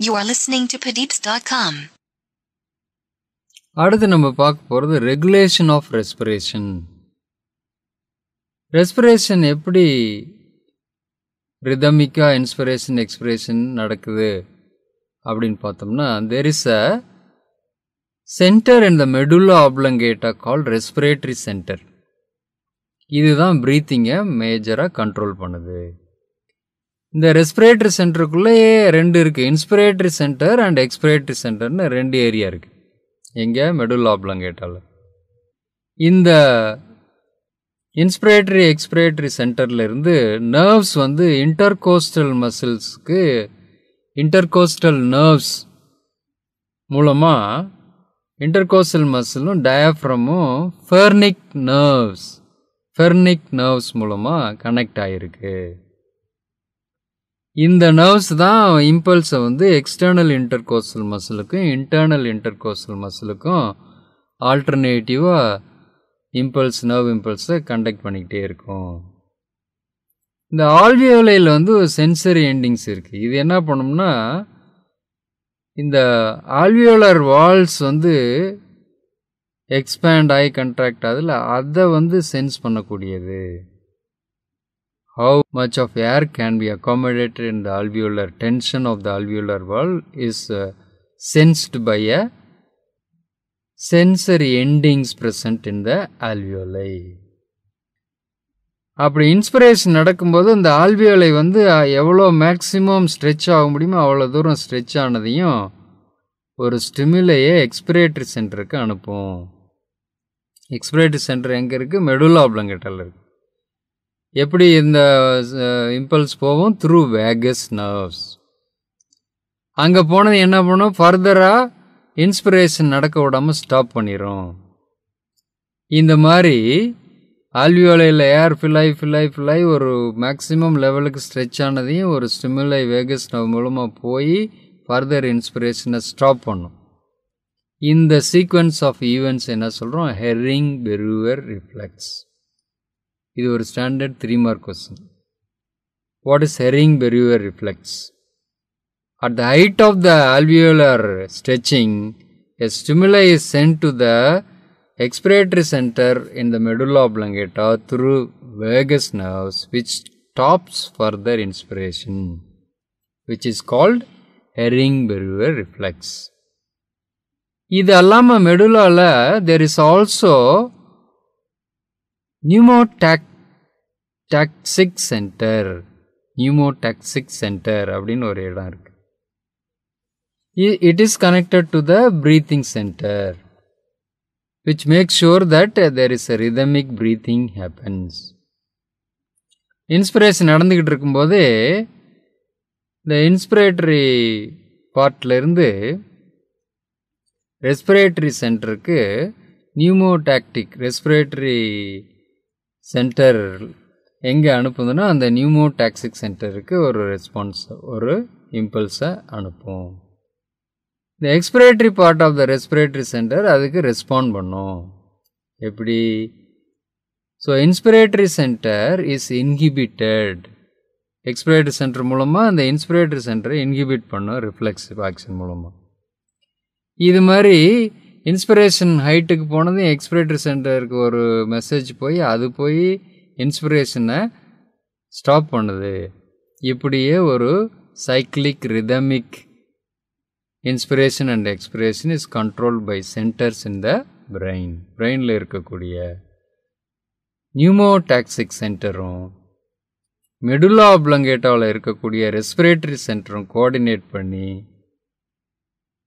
You are listening to Padeeps.com. அடுத்து நம்ம பார்க்க போகிறது ரெகுலேஷன் ஆஃப் ரெஸ்பிரேஷன் ரெஸ்பிரேஷன் எப்படி ரிதமிக்காக இன்ஸ்பிரேஷன் எக்ஸ்பிரேஷன் நடக்குது அப்படின்னு பார்த்தோம்னா there is a centre in the medulla oblongata call respiratory centre இதுதான் ப்ரீத்திங்கை மேஜராக கண்ட்ரோல் பண்ணுது. இந்த ரெஸ்பிரேட்டரி சென்டருக்குள்ளேயே ரெண்டு இருக்குது இன்ஸ்பிரேட்டரி சென்டர் அண்ட் எக்ஸ்பிரேட்டரி சென்டர்னு ரெண்டு ஏரியா இருக்குது எங்கே? மெடுலா கேட்டாலும் இந்த இன்ஸ்பிரேட்டரி எக்ஸ்பிரேட்டரி சென்டர்லேருந்து நர்வ்ஸ் வந்து இன்டர்கோஸ்டல் மசில்ஸ்க்கு இன்டர்கோஸ்டல் நர்வ்ஸ் மூலமாக இன்டர்கோஸ்டல் மசிலும் டயாஃப்ரமும் ஃபெர்னிக் நர்வ்ஸ் ஃபெர்னிக் நர்வ்ஸ் மூலமாக கனெக்ட் ஆகிருக்கு இந்த நர்வ்ஸ் தான் இம்பல்ஸை வந்து எக்ஸ்டர்னல் இன்டர்கோஸ்டல் மசிலுக்கும் இன்டர்னல் இன்டர்கோசல் மசிலுக்கும் ஆல்டர்னேட்டிவாக இம்பல்ஸ் நர்வ் இம்பல்ஸை கண்டக்ட் பண்ணிக்கிட்டே இருக்கும். இந்த ஆல்வியோலையில் வந்து ஒரு சென்சரி எண்டிங்ஸ் இருக்குது இது என்ன பண்ணோம்னா இந்த ஆல்வியோலர் வால்ஸ் வந்து எக்ஸ்பேண்ட் ஆகி கண்ட்ராக்ட் ஆகுதுல அதை வந்து சென்ஸ் பண்ணக்கூடியது. How much of air can be accommodated in the alveolar? Tension of the alveolar wall is uh, sensed by a sensory endings present in the alveoli. அப்படி inspiration நடக்கும்போது இந்த alveoli வந்து எவ்வளோ மேக்ஸிமம் ஸ்ட்ரெச் ஆக முடியுமோ அவ்வளோ தூரம் ஸ்ட்ரெச் ஆனதையும் ஒரு ஸ்டிமுலையை எக்ஸ்பிரேட்டரி சென்டருக்கு அனுப்பும். எக்ஸ்பிரேட்டரி சென்டர் எங்கே இருக்குது மெடுலா இருக்குது எப்படி இந்த இம்பல்ஸ் போகும்? த்ரூ வேகஸ் நர்வ்ஸ் அங்கே போனது என்ன பண்ணும்? ஃபர்தராக இன்ஸ்பிரேஷன் நடக்க விடாமல் ஸ்டாப் பண்ணிடும் இந்த மாதிரி ஆல்வியோலையில் ஏர் ஃபில்லாய் ஃபில்லாய் ஃபில்லாய் ஒரு மேக்ஸிமம் லெவலுக்கு ஸ்ட்ரெச் ஆனதையும் ஒரு ஸ்டிமுலை வேகஸ் நர்வ் மூலமாக போய் ஃபர்தர் இன்ஸ்பிரேஷனை ஸ்டாப் பண்ணும். இந்த சீக்வன்ஸ் ஆஃப் ஈவெண்ட்ஸ் என்ன சொல்கிறோம் ஹெரிங் பெருவர் ரிஃப்ளெக்ஸ் இது ஒரு standard three mark question what is Hering Breuer reflex at the height of the alveolar stretching a stimuli is sent to the expiratory centre in the medulla oblongata through vagus nerves which stops further inspiration which is called Hering Breuer reflex இது அல்லாமல் மெடுலாவில் there is also toxic centre pneumotaxic centre அப்படின்னு ஒரு இடம் இருக்கு. It is connected to the breathing centre which make sure that there is a rhythmic breathing happens inspiration நடந்துக்கிட்டு இருக்கும்போது இந்த inspiratory பார்ட்லேருந்து respiratory சென்டருக்கு நியூமோடாக்டிக் ரெஸ்பிரேட்டரி சென்டர் எங்கே அனுப்புதுன்னா அந்த நியூமோ டாக்ஸிக் சென்டருக்கு ஒரு ரெஸ்பான்ஸ் ஒரு இம்பல்ஸை அனுப்பும். இந்த expiratory part of the respiratory centre அதுக்கு ரெஸ்பாண்ட் பண்ணும். எப்படி? So inspiratory centre is inhibited expiratory centre மூலமாக அந்த இன்ஸ்பிரேட்டரி சென்டரை இன்ஹிபிட் பண்ணும் ரிஃப்ளெக்ஸிவ் ஆக்ஷன் மூலமாக இது மாதிரி இன்ஸ்பிரேஷன் ஹைட்டுக்கு போனதும் எக்ஸ்பிரேட்டரி சென்டருக்கு ஒரு மெசேஜ் போய் அது போய் இன்ஸ்பிரேஷனை ஸ்டாப் பண்ணுது. இப்படியே ஒரு cyclic rhythmic inspiration and expiration is control by centres in the brain பிரெயினில் இருக்கக்கூடிய நியூமோடாக்சிக் சென்டரும் மெடுலா ஆப்லங்கேட்டாவில் இருக்கக்கூடிய ரெஸ்பிரேட்டரி சென்டரும் கோஆர்டினேட் பண்ணி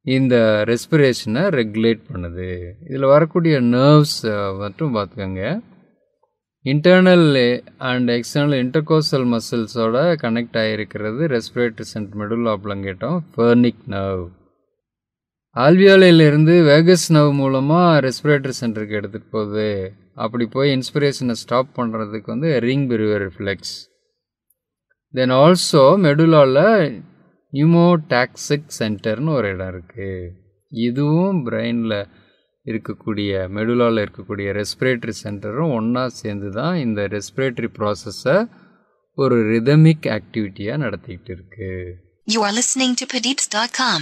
இந்த ரெஸ்பிரேஷனை ரெகுலேட் பண்ணுது. இதில் வரக்கூடிய நர்வ்ஸ் மட்டும் பார்த்துக்கோங்க. இன்டர்னல் அண்ட் எக்ஸ்டர்னல் இன்டர்கோசல் மசில்ஸோட connect ஆகிருக்கிறது respiratory centre medulla oblongata phrenic nerve ஆல்வியோலையிலிருந்து vagus nerve மூலமாக ரெஸ்பிரேட்டரி சென்டருக்கு எடுத்துகிட்டு போகுது. அப்படி போய் இன்ஸ்பிரேஷனை ஸ்டாப் பண்ணுறதுக்கு வந்து Hering Breuer reflex then also மெடுலாவில் pneumotaxic சென்டர்னு ஒரு இடம் இருக்குது இதுவும் பிரெயினில் இருக்கக்கூடிய மெடுலாவில் இருக்கக்கூடிய ரெஸ்பிரேட்டரி சென்டரும் ஒன்றா சேர்ந்து தான் இந்த ரெஸ்பிரேட்டரி ப்ராசஸை ஒரு ரிதமிக் ஆக்டிவிட்டியாக நடத்திக்கிட்டு இருக்குது You are listening to Padeeps.com.